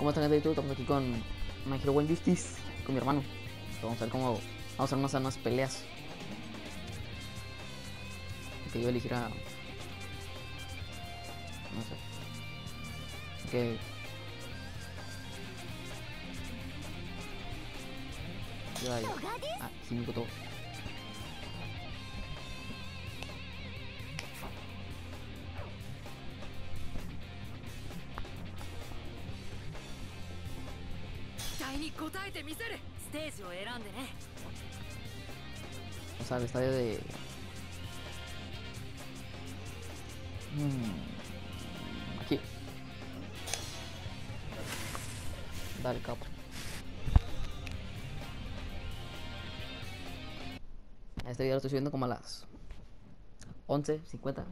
¿Cómo están gente? Estamos aquí con My Hero Justice, con mi hermano. Vamos a ver cómo. Vamos a hacer unas, unas peleas. Que yo elegirá. No sé. Ok. Ah, sí me todo. O sea, el estadio de... Hmm. Aquí. Dale, capo. Este video lo estoy subiendo como a las 11.50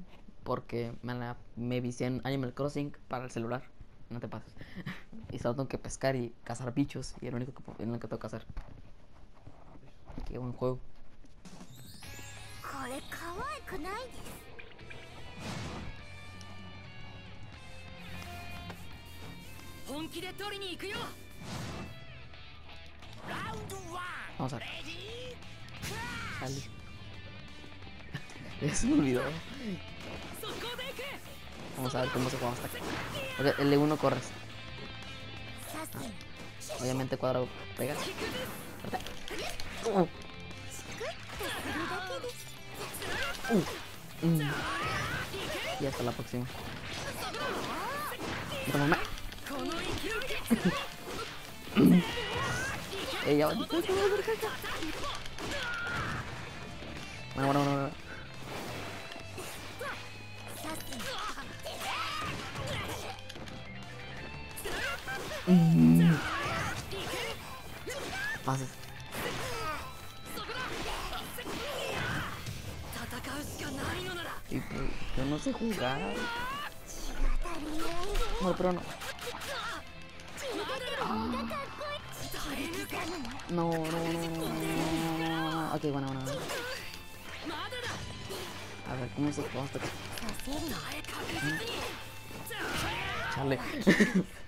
porque me, me vicié en Animal Crossing para el celular no te pases. y solo tengo que pescar y cazar bichos. Y es lo único que, es lo que tengo que hacer. Qué buen juego. Vamos a ver. es un video Vamos a ver cómo se juega hasta aquí. Porque L1 corres. Obviamente cuadrado pega. Uh. uh. Mm. Y hasta la próxima. Ella. Bueno, bueno, bueno. pases. Y pues, yo no jugar. No, pero no. No, no, no, no, Ok, bueno, bueno. A ver, ¿cómo se puede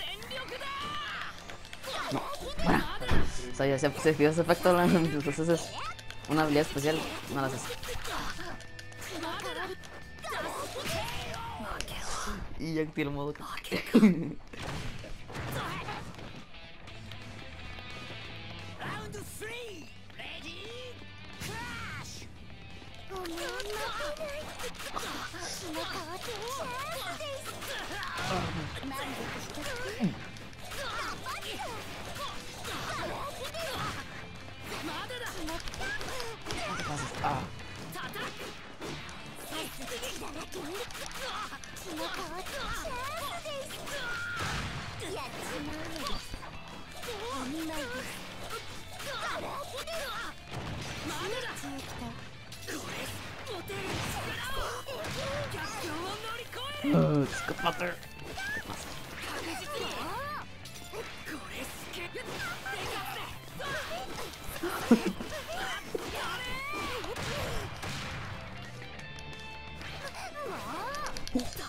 No, O sea, ya se ese efecto, entonces es una habilidad especial, no la Y ya el modo ah. good mother.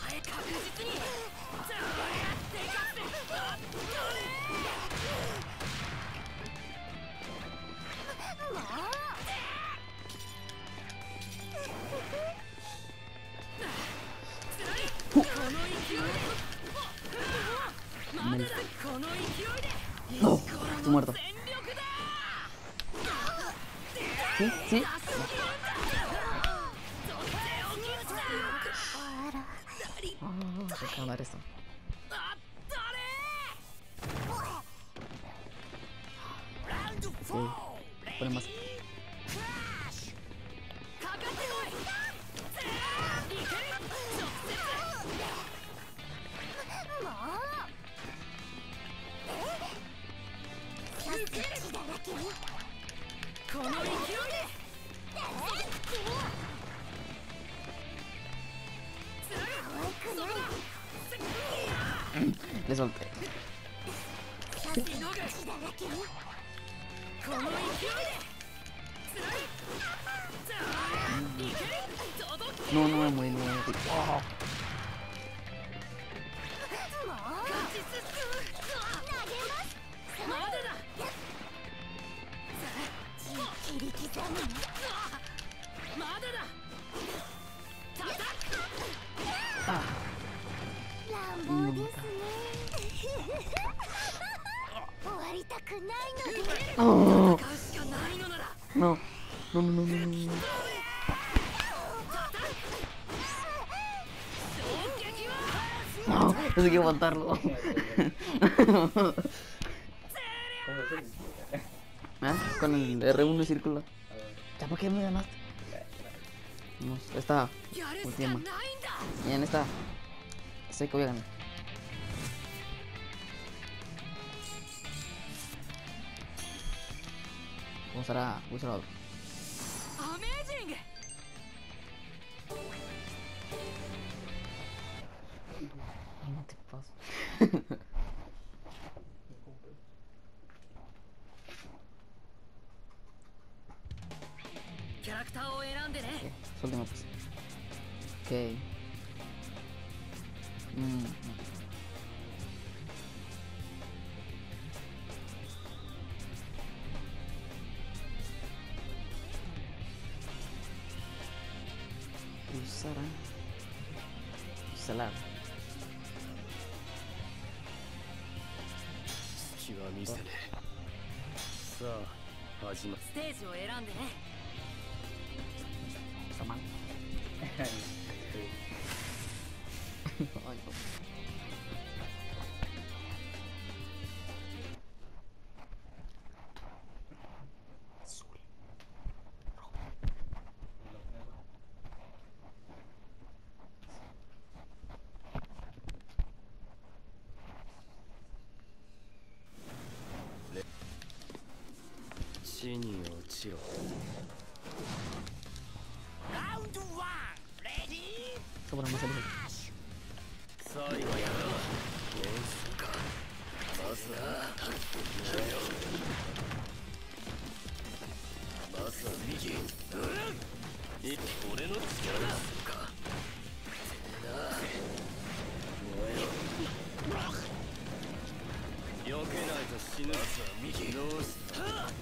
ちちああ離れそうこれますこの There's one no, no, no, I'm winning. Oh. No, eso hay que aguantarlo. ¿Ah? Con el R1 círculo. ¿Ya por qué me ganaste? Vamos, esta última. Bien, esta. Sé que voy a ganar. Vamos a usar a no te paso. okay, soltemos. Ok. Mm. Usará. Salar. は見せねさあ始まステージを選んでねはい しろサ最後やろうかまずはまずは右うん俺の力かな燃えろ避けないと死ぬさ右ノース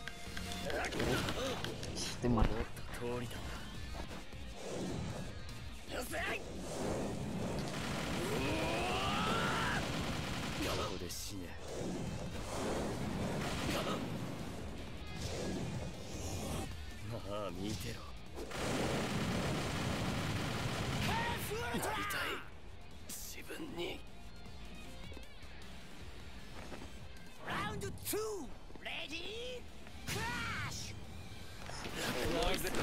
でもまあ見てろ自分にラウンド 2!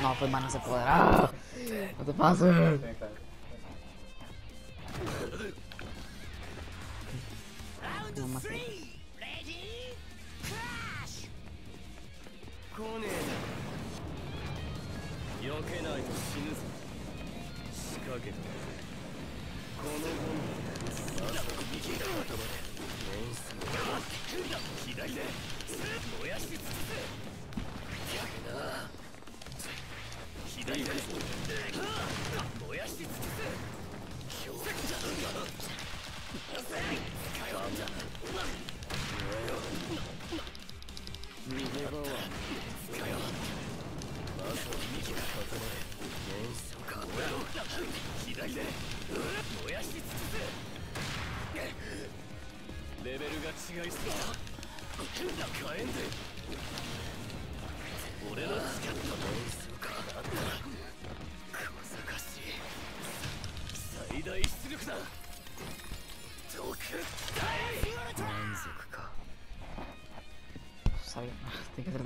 No, pues más no se podrá. ¡Ah! No te pases. you.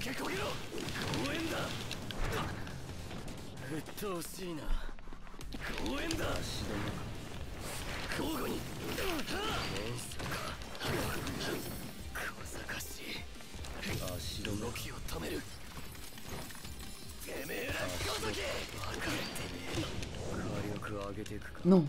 けこげろ公園だ鬱陶しいな公園だ足ども交互に連鎖か小賢しい足の動きを止めるてめえら分かってねえ火力上げていくか No,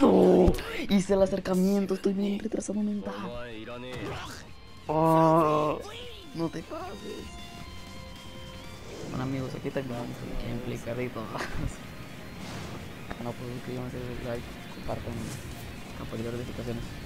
¡No! Hice el acercamiento, estoy bien retrasado mental. Oh, no te pases. Bueno amigos, aquí terminamos el gameplay carrito. no puedo suscribirse, like, compartan, apoyar de notificaciones.